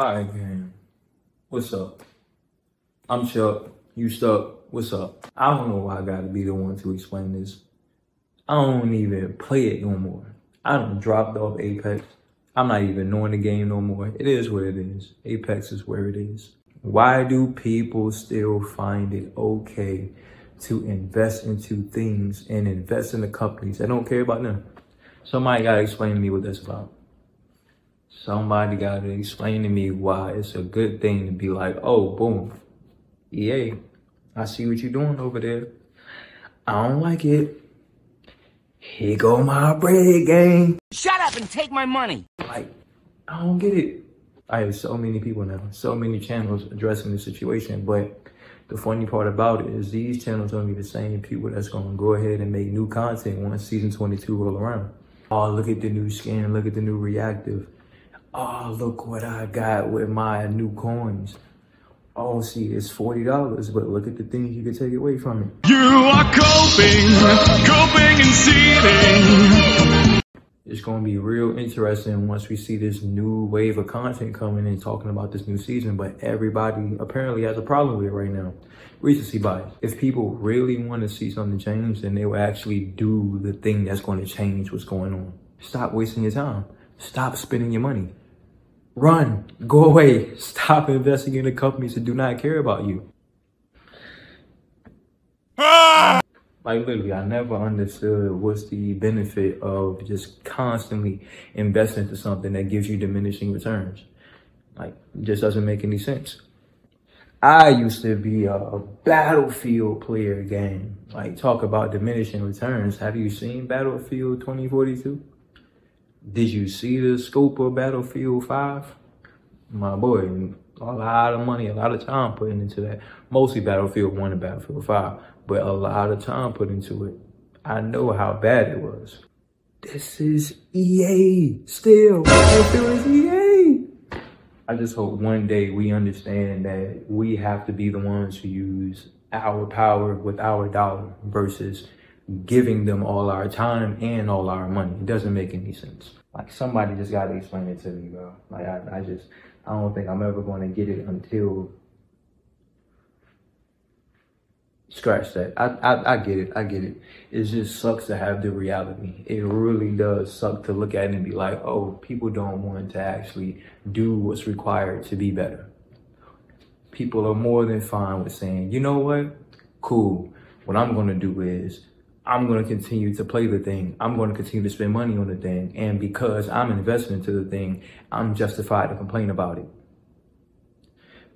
Alright, gang. What's up? I'm Chuck. You stuck. What's up? I don't know why I gotta be the one to explain this. I don't even play it no more. I done dropped off Apex. I'm not even knowing the game no more. It is what it is. Apex is where it is. Why do people still find it okay to invest into things and invest in the companies that don't care about them? Somebody gotta explain to me what that's about. Somebody gotta explain to me why it's a good thing to be like, oh, boom, EA, I see what you're doing over there. I don't like it. Here go my bread gang. Shut up and take my money. Like, I don't get it. I have so many people now, so many channels addressing the situation, but the funny part about it is these channels gonna be the same people that's gonna go ahead and make new content once season 22 roll around. Oh, look at the new skin, look at the new reactive. Oh, look what I got with my new coins. Oh, see, it's $40, but look at the things you can take away from it. You are coping, coping and seething. It's going to be real interesting once we see this new wave of content coming and talking about this new season, but everybody apparently has a problem with it right now. Recency bias. If people really want to see something change, then they will actually do the thing that's going to change what's going on. Stop wasting your time. Stop spending your money. Run, go away. Stop investing in the companies that do not care about you. Ah! Like literally, I never understood what's the benefit of just constantly investing into something that gives you diminishing returns. Like, just doesn't make any sense. I used to be a, a battlefield player game. Like, talk about diminishing returns. Have you seen Battlefield 2042? Did you see the scope of Battlefield 5? My boy, a lot of money, a lot of time put into that. Mostly Battlefield 1 and Battlefield 5, but a lot of time put into it. I know how bad it was. This is EA still. Battlefield is EA. I just hope one day we understand that we have to be the ones who use our power with our dollar versus giving them all our time and all our money. It doesn't make any sense. Like somebody just got to explain it to me, bro. Like I, I just, I don't think I'm ever going to get it until. Scratch that. I, I, I get it. I get it. It just sucks to have the reality. It really does suck to look at it and be like, oh, people don't want to actually do what's required to be better. People are more than fine with saying, you know what? Cool. What I'm going to do is I'm going to continue to play the thing. I'm going to continue to spend money on the thing. And because I'm investing into the thing, I'm justified to complain about it.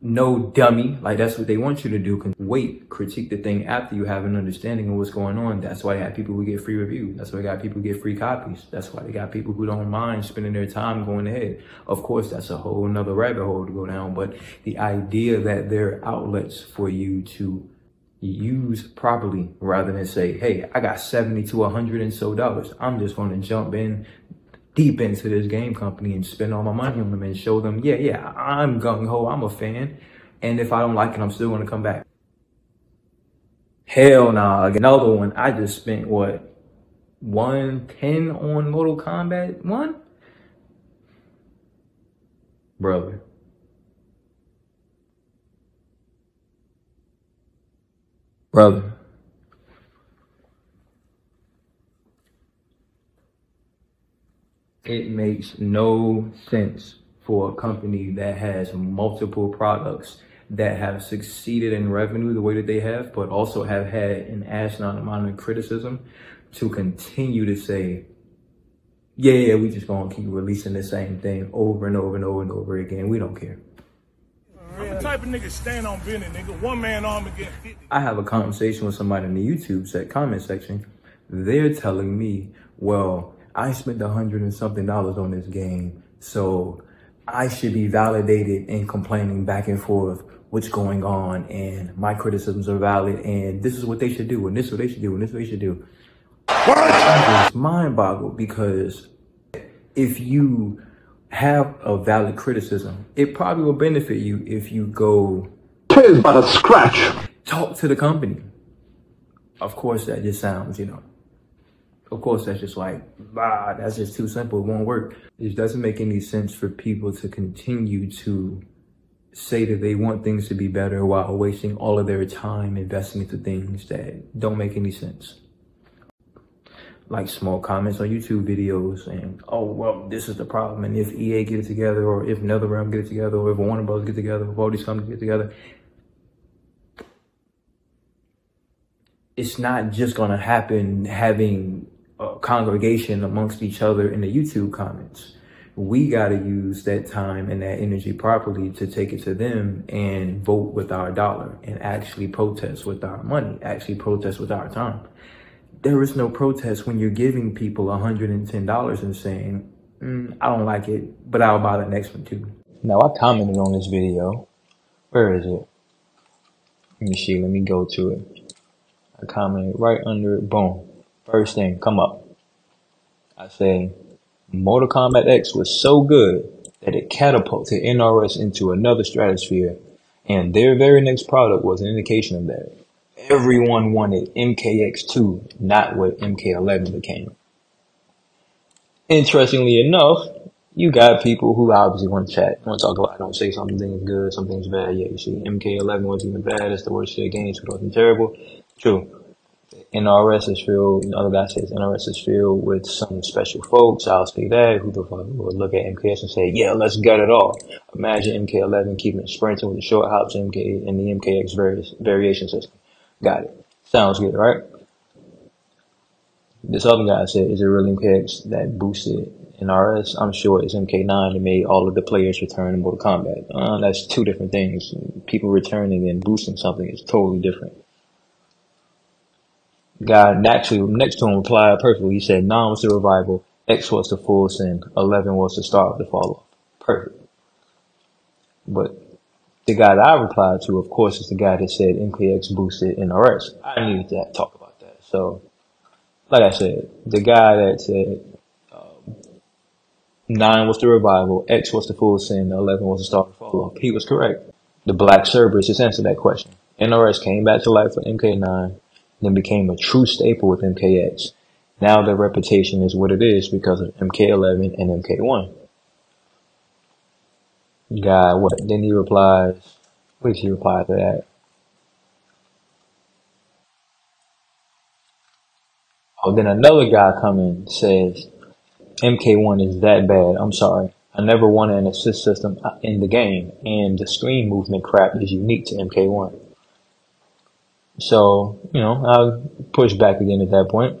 No dummy, like that's what they want you to do. Can wait, critique the thing after you have an understanding of what's going on. That's why they have people who get free reviews. That's why they got people who get free copies. That's why they got people who don't mind spending their time going ahead. Of course, that's a whole nother rabbit hole to go down. But the idea that there are outlets for you to use properly rather than say, hey, I got 70 to 100 and so dollars. I'm just going to jump in deep into this game company and spend all my money on them and show them, yeah, yeah, I'm gung ho, I'm a fan. And if I don't like it, I'm still going to come back. Hell nah. Another one, I just spent what, 110 on Mortal Kombat 1? Brother. Brother. It makes no sense for a company that has multiple products that have succeeded in revenue the way that they have, but also have had an astronomical amount of criticism to continue to say, yeah, yeah, we just gonna keep releasing the same thing over and over and over and over again. We don't care. I'm the type of nigga stand on business, nigga. One man arm against 50. I have a conversation with somebody in the YouTube set comment section. They're telling me, well, I spent a hundred and something dollars on this game, so I should be validated in complaining back and forth what's going on, and my criticisms are valid, and this is what they should do, and this is what they should do, and this is what they should do. It's mind boggled because if you have a valid criticism, it probably will benefit you if you go Tis but a scratch. talk to the company. Of course, that just sounds, you know, Of course, that's just like, bah, that's just too simple. It won't work. It doesn't make any sense for people to continue to say that they want things to be better while wasting all of their time investing into things that don't make any sense. Like small comments on YouTube videos and, oh, well, this is the problem. And if EA get it together, or if NetherRealm get it together, or if Warner Bros. get together, if all these companies get together, it's not just going to happen having a congregation amongst each other in the YouTube comments. We got to use that time and that energy properly to take it to them and vote with our dollar and actually protest with our money, actually protest with our time. There is no protest when you're giving people $110 and saying, mm, I don't like it, but I'll buy the next one too. Now, I commented on this video. Where is it? Let me see. Let me go to it. I commented right under it. Boom. First thing, come up. I say, Mortal Kombat X was so good that it catapulted NRS into another stratosphere, and their very next product was an indication of that. Everyone wanted MKX2, not what MK11 became. Interestingly enough, you got people who obviously want to chat, want to talk about, don't say something's good, something's bad. Yeah, you see, MK11 wasn't even bad, it's the worst shit games, it wasn't terrible. True. NRS is filled, another guy says NRS is filled with some special folks. I'll say that. Who the fuck would look at MKX and say, yeah, let's gut it all. Imagine MK11 keeping it sprinting with the short hops MK and the MKX various, variation system. Got it. Sounds good, right? This other guy said, is it really MKX that boosted NRS? I'm sure it's MK9 that made all of the players return to Mortal Kombat. Uh, that's two different things. People returning and boosting something is totally different guy actually next to him replied perfectly. He said, nine was the revival, X was the full sin, 11 was the start of the fall off. Perfect. But the guy that I replied to, of course, is the guy that said MKX boosted NRS. I needed to talk about that. So, like I said, the guy that said um, 9 was the revival, X was the full sin, 11 was the start fall off, he was correct. The Black Cerberus just answered that question. NRS came back to life for MK9 then became a true staple with MKX. Now their reputation is what it is because of MK11 and MK1. Guy, what? Then he replies, what did he reply to that? Oh, then another guy come in says, MK1 is that bad. I'm sorry. I never wanted an assist system in the game, and the screen movement crap is unique to MK1. So, you know, I push back again at that point.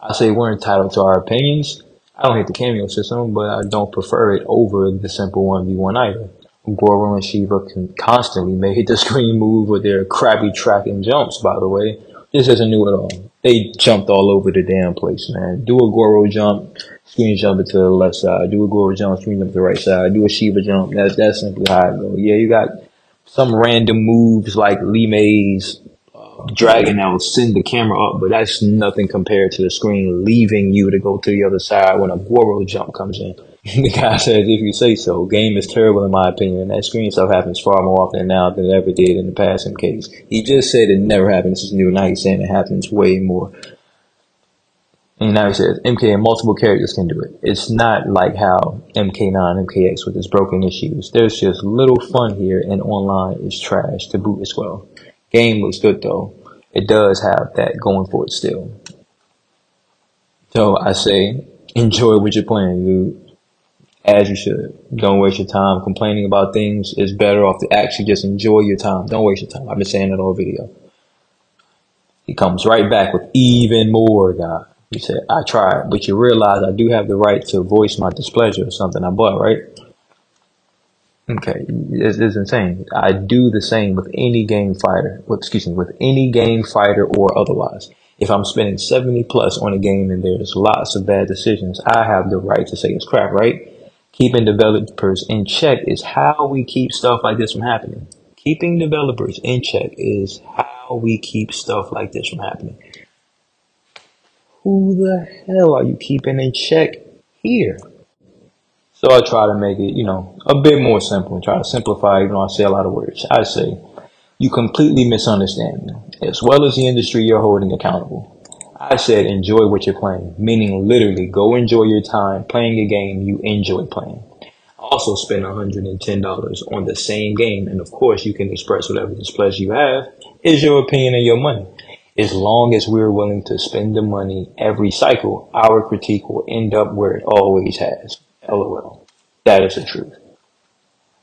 I say we're entitled to our opinions. I don't hate the cameo system, but I don't prefer it over the simple 1v1 either. Goro and Shiva can constantly make the screen move with their crappy tracking jumps, by the way. This isn't new at all. They jumped all over the damn place, man. Do a Goro jump, screen jump to the left side. Do a Goro jump, screen jump to the right side. Do a Shiva jump. That's, that's simply how it goes. Yeah, you got some random moves like Li Mei's dragging that will send the camera up, but that's nothing compared to the screen leaving you to go to the other side when a Goro jump comes in. the guy says, if you say so, game is terrible in my opinion, and that screen stuff happens far more often now than it ever did in the past in case. He just said it never happened. This is new, now he's saying it happens way more. And now he says, MK and multiple characters can do it. It's not like how MK9, MKX with its broken issues. There's just little fun here, and online is trash to boot as well. Game looks good though. It does have that going for it still. So I say, enjoy what you're playing, dude. As you should. Don't waste your time complaining about things. It's better off to actually just enjoy your time. Don't waste your time. I've been saying that all video. He comes right back with even more, God. He said, I tried, but you realize I do have the right to voice my displeasure or something I bought, right? Okay, it's, it's insane. I do the same with any game fighter. Well, excuse me, with any game fighter or otherwise. If I'm spending 70 plus on a game and there's lots of bad decisions, I have the right to say it's crap, right? Keeping developers in check is how we keep stuff like this from happening. Keeping developers in check is how we keep stuff like this from happening. Who the hell are you keeping in check here? So I try to make it, you know, a bit more simple and try to simplify, even though I say a lot of words. I say, you completely misunderstand me, as well as the industry you're holding accountable. I said enjoy what you're playing, meaning literally go enjoy your time playing a game you enjoy playing. Also spend $110 on the same game, and of course you can express whatever displeasure you have is your opinion and your money. As long as we're willing to spend the money every cycle, our critique will end up where it always has. LOL. That is the truth.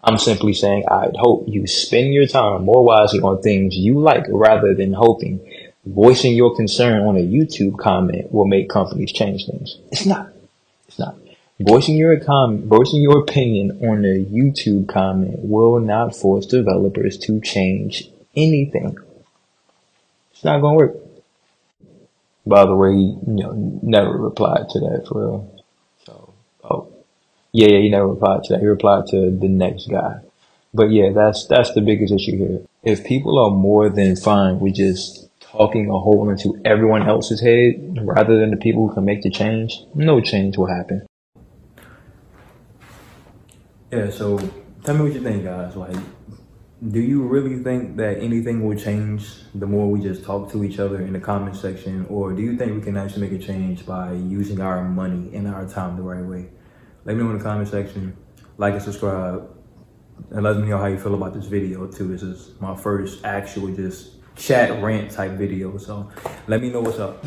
I'm simply saying I'd hope you spend your time more wisely on things you like rather than hoping voicing your concern on a YouTube comment will make companies change things. It's not. It's not. Voicing your com- voicing your opinion on a YouTube comment will not force developers to change anything. It's not gonna work. By the way, you know never replied to that for real. Yeah, yeah, he never replied to that. He replied to the next guy. But yeah, that's that's the biggest issue here. If people are more than fine with just talking a hole into everyone else's head rather than the people who can make the change, no change will happen. Yeah, so tell me what you think, guys. Like, do you really think that anything will change the more we just talk to each other in the comment section? Or do you think we can actually make a change by using our money and our time the right way? Let me know in the comment section. Like and subscribe. And let me know how you feel about this video too. This is my first actual just chat rant type video. So let me know what's up.